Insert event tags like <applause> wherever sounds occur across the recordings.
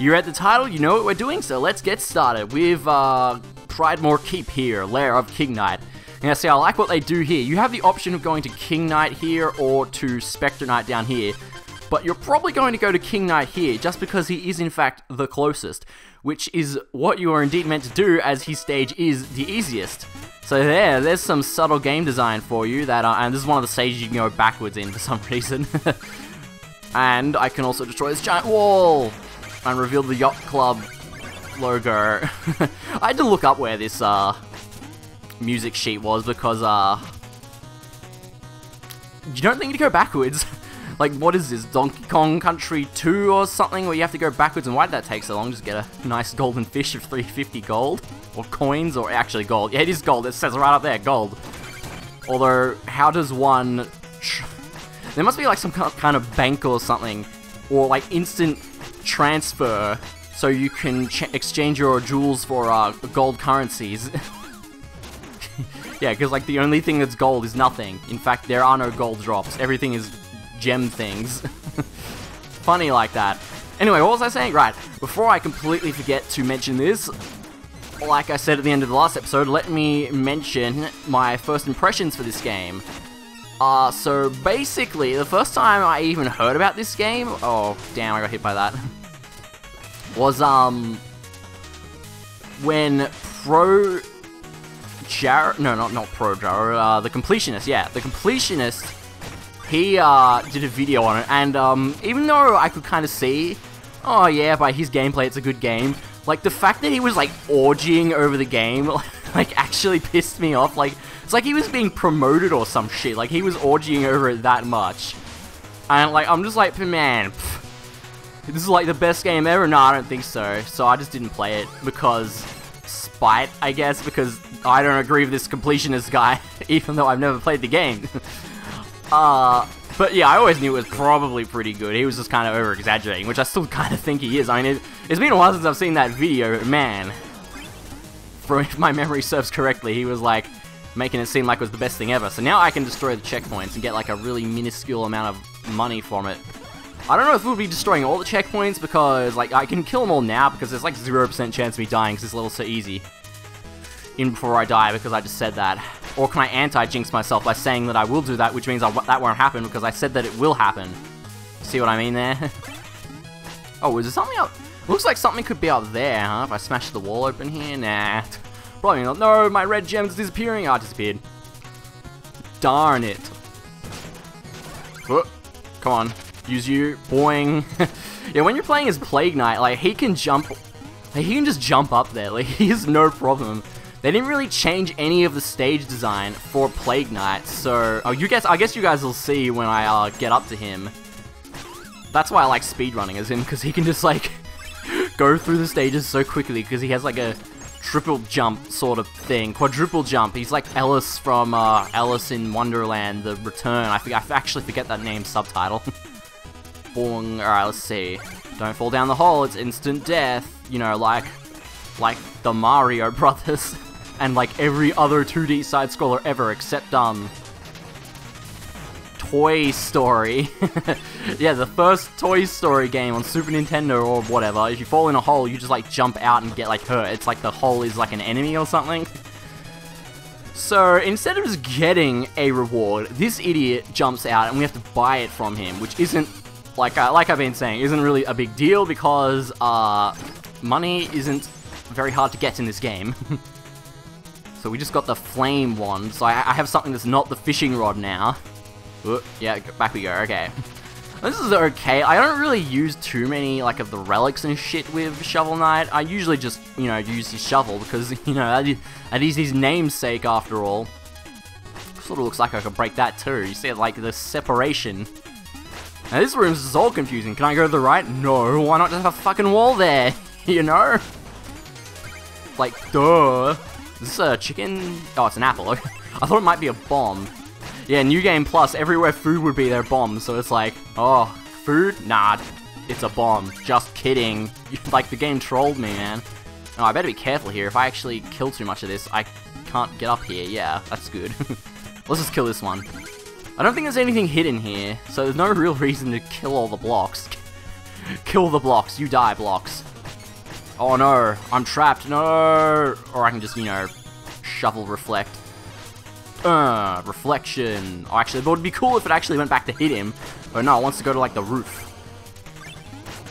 You read the title, you know what we're doing, so let's get started with uh, Pridemore Keep here, Lair of King Knight. Now see, I like what they do here. You have the option of going to King Knight here or to Spectre Knight down here, but you're probably going to go to King Knight here just because he is in fact the closest, which is what you are indeed meant to do as his stage is the easiest. So there, there's some subtle game design for you that, uh, and this is one of the stages you can go backwards in for some <laughs> reason. <laughs> and I can also destroy this giant wall and reveal the Yacht Club logo. <laughs> I had to look up where this uh, music sheet was because uh, you don't think you to go backwards. <laughs> like, what is this, Donkey Kong Country 2 or something where you have to go backwards? And why did that take so long? Just get a nice golden fish of 350 gold? Or coins, or actually gold. Yeah, it is gold. It says right up there, gold. Although, how does one... there must be like some kind of bank or something. Or like instant transfer so you can exchange your jewels for uh, gold currencies. <laughs> yeah, because like the only thing that's gold is nothing. In fact, there are no gold drops. Everything is gem things. <laughs> Funny like that. Anyway, what was I saying? Right, before I completely forget to mention this, like I said at the end of the last episode, let me mention my first impressions for this game. Uh, so basically, the first time I even heard about this game, oh, damn, I got hit by that, <laughs> was, um, when Pro Jar, no, not, not ProJared, uh, the Completionist, yeah, the Completionist, he, uh, did a video on it, and, um, even though I could kind of see, oh yeah, by his gameplay, it's a good game, like, the fact that he was, like, orgying over the game, <laughs> like, actually pissed me off, like, it's like he was being promoted or some shit. Like, he was orgying over it that much. And, like, I'm just like, man, this is, like, the best game ever? No, I don't think so. So I just didn't play it because spite, I guess, because I don't agree with this completionist guy, <laughs> even though I've never played the game. <laughs> uh, but yeah, I always knew it was probably pretty good. He was just kind of over-exaggerating, which I still <laughs> kind of think he is. I mean, it, it's been a while since I've seen that video, but man. For if my memory serves correctly, he was like, making it seem like it was the best thing ever. So now I can destroy the checkpoints and get like a really minuscule amount of money from it. I don't know if we'll be destroying all the checkpoints because like I can kill them all now because there's like 0% chance of me dying because this level's so easy. Even before I die because I just said that. Or can I anti-jinx myself by saying that I will do that which means I, that won't happen because I said that it will happen. See what I mean there? <laughs> oh, is there something up? Looks like something could be up there, huh? If I smash the wall open here? Nah. Probably not. No, my red gem's disappearing. Ah, oh, disappeared. Darn it. Oh, come on. Use you. Boing. <laughs> yeah, when you're playing as Plague Knight, like, he can jump... Like, he can just jump up there. <laughs> Like, he has no problem. They didn't really change any of the stage design for Plague Knight, so... Oh, you guess... I guess you guys will see when I uh, get up to him. That's why I like speedrunning as him, because he can just, like, <laughs> go through the stages so quickly, because he has, like, a triple jump sort of thing. Quadruple jump. He's like Alice from uh, Alice in Wonderland, The Return. I, I actually forget that name subtitle. Boing. Alright, let's see. Don't fall down the hole, it's instant death. You know, like, like the Mario <laughs> Brothers. and like every other 2D side-scroller ever, except, um, Toy Story. <laughs> yeah, the first Toy Story game on Super Nintendo or whatever. If you fall in a hole, you just like jump out and get like hurt. It's like the hole is like an enemy or something. So instead of just getting a reward, this idiot jumps out and we have to buy it from him, which isn't like uh, like I've been saying, isn't really a big deal because uh, money isn't very hard to get in this game. <laughs> so we just got the flame wand, so I, I have something that's not the fishing rod now. Ooh, yeah, back we go, okay. <laughs> This is okay. I don't really use too many, like, of the relics and shit with Shovel Knight. I usually just, you know, use his shovel because, <laughs> you know, that is, that is his namesake after all. Sort of looks like I could break that too. You see, like, the separation. Now, this room is all confusing. Can I go to the right? No, why not just have a fucking wall there? <laughs> you know? Like, duh. Is this a chicken? Oh, it's an apple. <laughs> I thought it might be a bomb. Yeah, New Game Plus, everywhere food would be their bomb, so it's like, oh, food? Nah, it's a bomb. Just kidding. <laughs> like, the game trolled me, man. Oh, I better be careful here. If I actually kill too much of this, I can't get up here. Yeah, that's good. Let's just kill this one. I don't think there's anything hidden here, so there's no real reason to kill all the blocks. <laughs> Kill the blocks. You die, blocks. Oh no, I'm trapped. No. Or I can just, you know, shovel reflect. Uh, reflection. Oh, actually, it would be cool if it actually went back to hit him. But no, it wants to go to, like, the roof.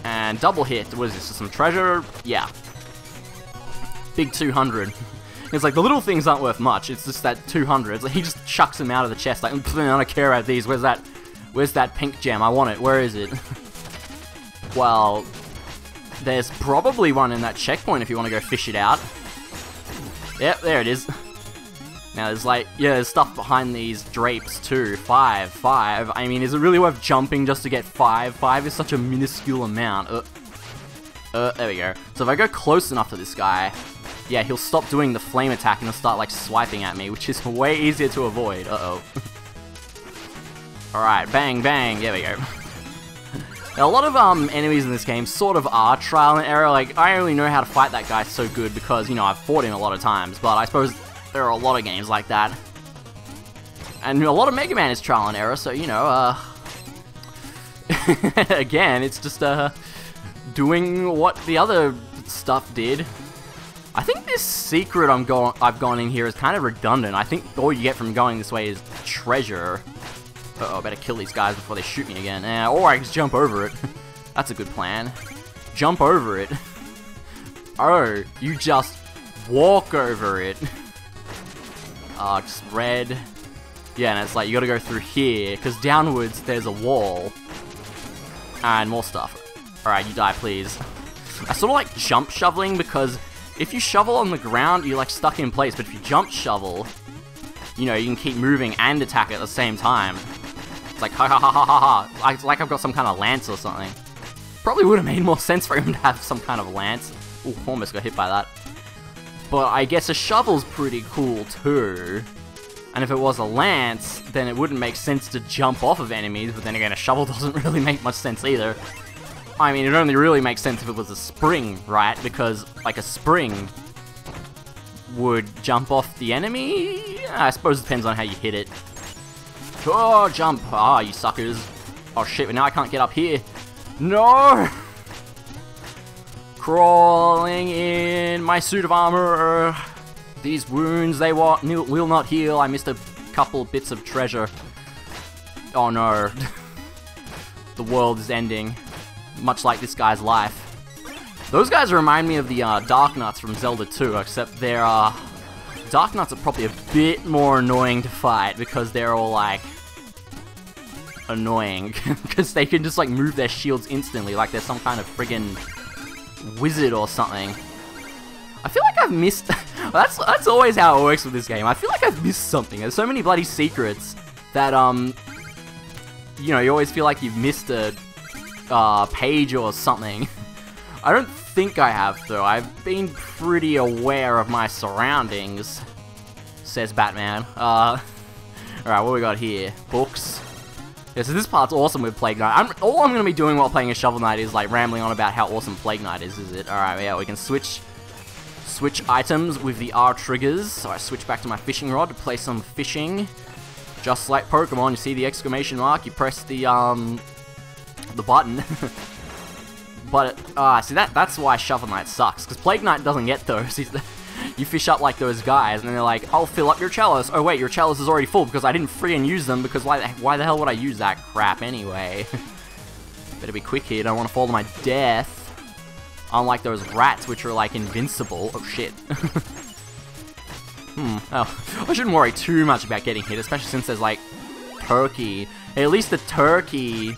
And double hit. What is this? Some treasure? Yeah. Big 200. <laughs> It's like, the little things aren't worth much. It's just that 200. It's like, he just chucks them out of the chest. Like, I don't care about these. Where's that? Where's that pink gem? I want it. Where is it? <laughs> well, there's probably one in that checkpoint if you want to go fish it out. Yep, there it is. Now there's like, yeah, there's stuff behind these drapes too. Five, five. I mean, is it really worth jumping just to get five? Five is such a minuscule amount. Uh, uh, there we go. So if I go close enough to this guy, yeah, he'll stop doing the flame attack and he'll start like swiping at me, which is <laughs> way easier to avoid. Uh-oh. <laughs> Alright, bang, bang, there we go. <laughs> Now, a lot of um, enemies in this game sort of are trial and error, like, I only know how to fight that guy so good because, you know, I've fought him a lot of times, but I suppose there are a lot of games like that. And a lot of Mega Man is trial and error, so, you know, uh... again, it's just, uh, doing what the other stuff did. I think this secret I'm going I've gone in here is kind of redundant. I think all you get from going this way is treasure. Uh oh, better kill these guys before they shoot me again. Uh, or I can jump over it. <laughs> That's a good plan. Jump over it. <laughs> Oh, you just walk over it. Uh, <laughs> just red. Yeah, and it's like, you gotta go through here, because downwards there's a wall. And more stuff. Alright, you die, please. I sort of like jump shoveling, because if you shovel on the ground, you're like stuck in place, but if you jump shovel, you know, you can keep moving and attack at the same time. It's like, ha ha ha ha ha ha. It's like I've got some kind of lance or something. Probably would have made more <laughs> sense for him to have some kind of lance. Ooh, almost got hit by that. But I guess a shovel's pretty cool too. And if it was a lance, then it wouldn't make sense to jump off of enemies, but then again, a shovel <laughs> doesn't really make much sense either. I mean, it only really makes sense if it was a spring, right? Because, like, a spring would jump off the enemy? I suppose it depends on how you hit it. Oh, jump! Ah, oh, you suckers. Oh shit, but now I can't get up here. No! <laughs> Crawling in my suit of armor. These wounds, they will not heal. I missed a couple bits of treasure. Oh no. <laughs> the world is ending much like this guy's life. Those guys remind me of the uh, Darknuts from Zelda 2, except they're, uh, Darknuts are probably a bit more annoying to fight because they're all, like, annoying. <laughs> Because they can just, like, move their shields instantly, like they're some kind of friggin' wizard or something. I feel like I've missed... <laughs> that's, that's always how it works with this game. I feel like I've missed something. There's so many bloody secrets that, um... You know, you always feel like you've missed a uh, page or something. <laughs> I don't think I have, though. I've been pretty aware of my surroundings, says Batman. Uh, <laughs> Alright, what we got here? Books. Yeah, so this part's awesome with Plague Knight. I'm, all I'm going to be doing while playing a Shovel Knight is, like, rambling on about how awesome Plague Knight is, is it? Alright, yeah, we can switch switch items with the R triggers. So I switch back to my fishing rod to play some fishing. Just like Pokemon, you see the exclamation mark, you press the, um, the button. <laughs> but, ah, uh, see, that that's why Shovel Knight sucks, because Plague Knight doesn't get those. <laughs> you fish up like those guys, and they're like, I'll fill up your chalice. Oh wait, your chalice is already full, because I didn't free and use them, because why, why the hell would I use that crap anyway? <laughs> Better be quick here, don't want to fall to my death. Unlike those rats, which are like invincible. Oh shit. hmm, oh, I shouldn't worry too much about getting hit, especially since there's like turkey. At least the turkey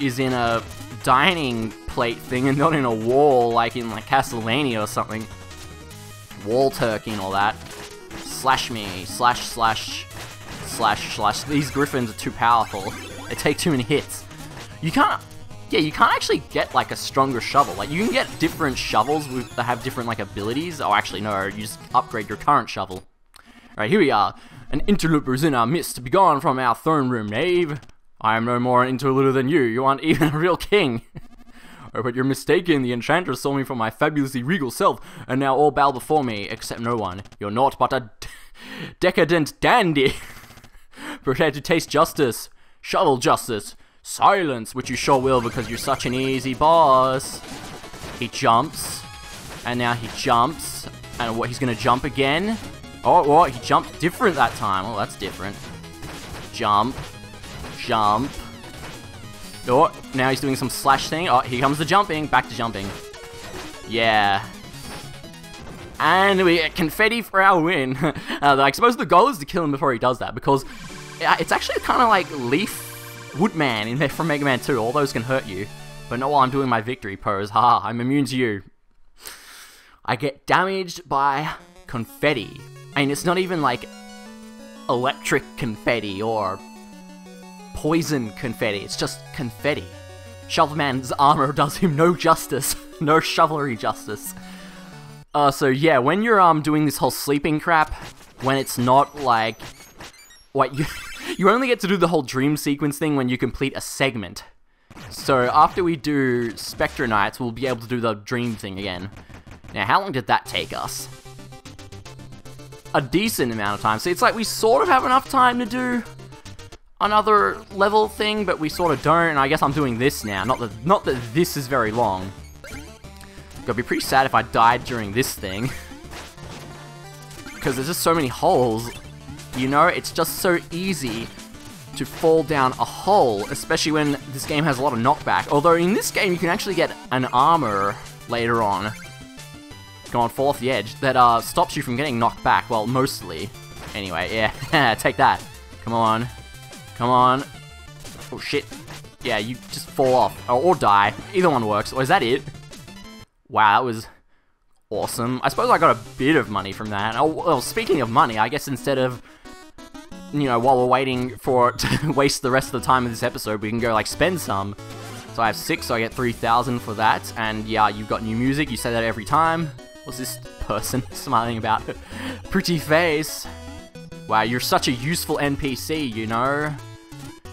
is in a dining plate thing and not in a wall like in like Castlevania or something. Wall turkey and all that. Slash me, slash, slash, slash, slash. These griffins are too powerful. They take too many hits. You can't, yeah, you can't actually get like a stronger shovel. Like you can get different shovels with, that have different like abilities. Oh, actually no, you just upgrade your current shovel. Alright, here we are. An interloper's in our midst. Begone from our throne room, knave. I am no more an interluder than you. You aren't even a real king. <laughs> oh, but you're mistaken. The enchantress saw me for my fabulously regal self, and now all bow before me, except no one. You're naught but a decadent dandy. <laughs> Prepared to taste justice. Shovel justice. Silence, which you sure will because you're such an easy boss. He jumps, and now he jumps, and what, he's gonna jump again? Oh, what, he jumped different that time. Oh, that's different. Jump, jump. Oh, now he's doing some slash thing. Oh, here comes the jumping. Back to jumping. Yeah. And we get confetti for our win. <laughs> uh, I suppose the goal is to kill him before he does that, because it's actually kind of like Leaf Woodman in there from Mega Man 2. All those can hurt you. But not while I'm doing my victory pose. Ha, I'm immune to you. I get damaged by confetti. And it's not even like electric confetti or poison confetti. It's just confetti. Shovelman's armor <laughs> does him no justice. <laughs> no shovelry justice. Uh, so yeah, when you're um doing this whole sleeping crap, when it's not like, what you <laughs> you only get to do the whole dream sequence thing when you complete a segment. So after we do Spectre Knight's, we'll be able to do the dream thing again. Now, how long did that take us? A decent amount of time. So it's like we sort of have enough time to do another level thing, but we sort of don't, and I guess I'm doing this now. Not that, not that this is very long. Gonna be pretty sad if I died during this thing. <laughs> Because there's just so many holes. You know, it's just so easy to fall down a hole, especially when this game has a lot of knockback. Although in this game you can actually get an armor later on, go on, fall off the edge, that uh, stops you from getting knocked back, well, mostly. Anyway, yeah, <laughs> take that. Come on. Come on. Oh, shit. Yeah, you just fall off, or, or die. Either one works. Or is that it? Wow, that was awesome. I suppose I got a bit of money from that. Oh, well, speaking of money, I guess instead of you know, while we're waiting for it <laughs> to waste the rest of the time of this episode, we can go like spend some. So I have six, so I get 3,000 for that. And yeah, you've got new music. You say that every time. What's this person <laughs> smiling about? <laughs> Pretty face. Wow, you're such a useful NPC, you know?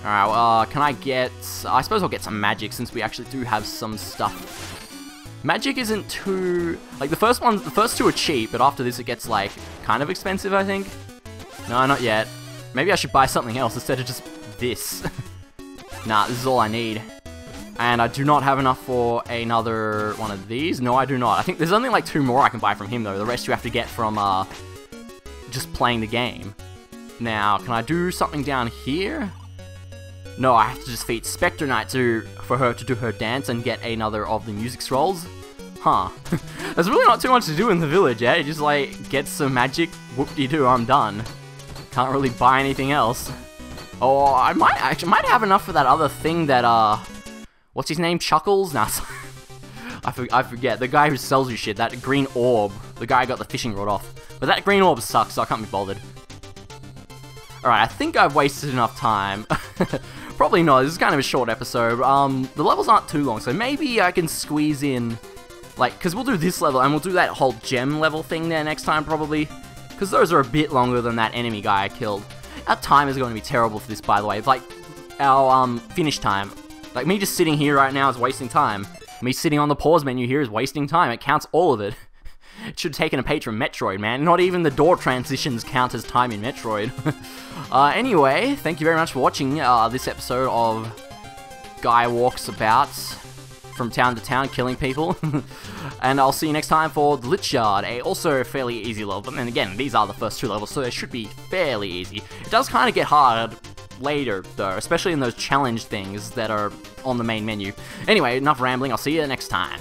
Alright, well, uh, can I get... I suppose I'll get some magic since we actually do have some stuff. Magic isn't too... Like, the first one, the first two are cheap, but after this it gets, like, kind of expensive, I think. No, not yet. Maybe I should buy something else instead of just this. <laughs> nah, this is all I need. And I do not have enough for another one of these. No, I do not. I think there's only like two more I can buy from him, though. The rest you have to get from uh, just playing the game. Now, can I do something down here? No, I have to just feed Spectre Knight to, for her to do her dance and get another of the music scrolls. Huh. <laughs> There's really not too much to do in the village, eh? Just like, get some magic, whoop-de-doo, I'm done. Can't really buy anything else. Oh, I might actually might have enough for that other thing that, uh... What's his name? Chuckles? Nah, <laughs> I, for, I forget. The guy who sells you shit. That green orb. The guy got the fishing rod off. But that green orb sucks, so I can't be bothered. Alright, I think I've wasted enough time. <laughs> Probably not. This is kind of a short episode. Um, the levels aren't too long, so maybe I can squeeze in... Like, because we'll do this level, and we'll do that whole gem level thing there next time, probably. Because those are a bit longer than that enemy guy I killed. Our time is going to be terrible for this, by the way. It's Like, our um, finish time. Like, me just sitting here right now is wasting time. Me sitting on the pause menu here is wasting time. It counts all of it. <laughs> it should have taken a page from Metroid, man. Not even the door transitions count as time in Metroid. <laughs> uh, anyway, thank you very much for watching uh, this episode of Guy Walks About from town to town killing people. <laughs> and I'll see you next time for the Lich a also fairly easy level. And again, these are the first two levels, so they should be fairly easy. It does kind of get hard later, though, especially in those challenge things that are on the main menu. Anyway, enough rambling, I'll see you next time.